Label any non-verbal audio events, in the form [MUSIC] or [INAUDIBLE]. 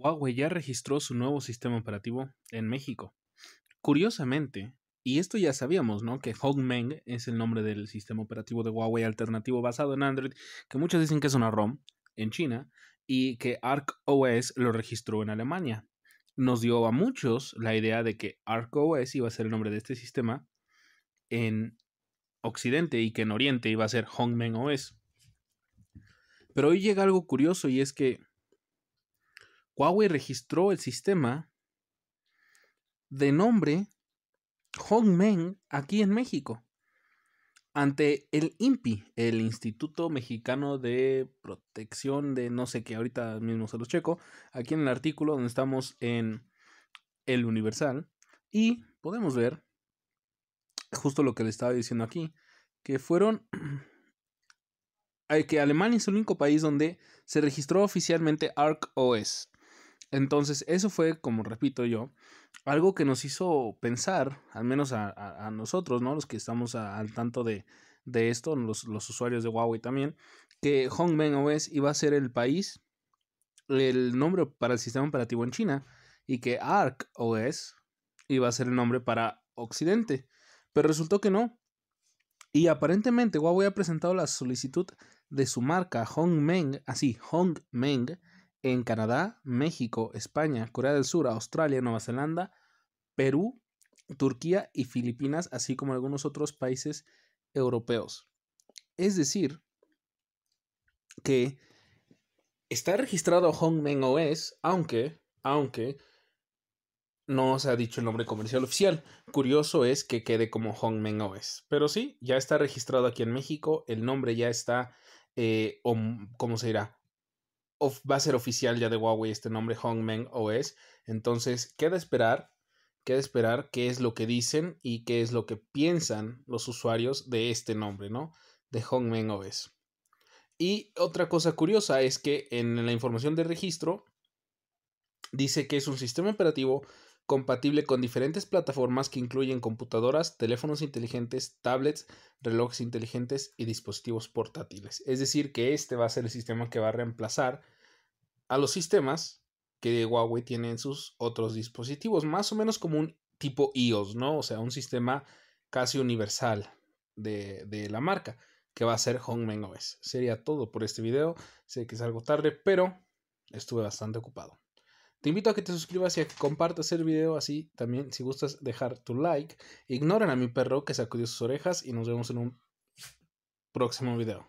Huawei ya registró su nuevo sistema operativo en México. Curiosamente, y esto ya sabíamos, ¿no? Que Hongmeng es el nombre del sistema operativo de Huawei alternativo basado en Android, que muchos dicen que es una ROM en China, y que ArcOS lo registró en Alemania. Nos dio a muchos la idea de que ArcOS iba a ser el nombre de este sistema en Occidente y que en Oriente iba a ser Hongmeng OS. Pero hoy llega algo curioso y es que Huawei registró el sistema de nombre Hongmeng aquí en México ante el INPI, el Instituto Mexicano de Protección de no sé qué, ahorita mismo se los checo, aquí en el artículo donde estamos en el Universal y podemos ver justo lo que le estaba diciendo aquí, que fueron [CLEARS THROAT] que Alemania es el único país donde se registró oficialmente ArcOS. Entonces, eso fue, como repito yo, algo que nos hizo pensar, al menos a, nosotros, ¿no? Los que estamos al tanto de, esto, los, usuarios de Huawei también, que Hongmeng OS iba a ser el país, el nombre para el sistema operativo en China, y que Arc OS iba a ser el nombre para Occidente. Pero resultó que no. Y aparentemente Huawei ha presentado la solicitud de su marca Hongmeng, así, Hongmeng, en Canadá, México, España, Corea del Sur, Australia, Nueva Zelanda, Perú, Turquía y Filipinas, así como algunos otros países europeos. Es decir, que está registrado Hongmeng OS, aunque, aunque no se ha dicho el nombre comercial oficial. Curioso es que quede como Hongmeng OS. Pero sí, ya está registrado aquí en México, el nombre ya está, eh, ¿cómo se dirá? Va a ser oficial ya de Huawei este nombre Hongmeng OS. Entonces, queda esperar, queda esperar qué es lo que dicen y qué es lo que piensan los usuarios de este nombre, ¿no? De Hongmeng OS. Y otra cosa curiosa es que en la información de registro dice que es un sistema operativo compatible con diferentes plataformas que incluyen computadoras, teléfonos inteligentes, tablets, relojes inteligentes y dispositivos portátiles. Es decir, que este va a ser el sistema que va a reemplazar a los sistemas que Huawei tiene en sus otros dispositivos, más o menos como un tipo iOS, ¿no? O sea, un sistema casi universal de, de la marca, que va a ser Hongmeng OS. Sería todo por este video. Sé que es algo tarde, pero estuve bastante ocupado. Te invito a que te suscribas y a que compartas el video así también si gustas dejar tu like. Ignoren a mi perro que sacudió sus orejas y nos vemos en un próximo video.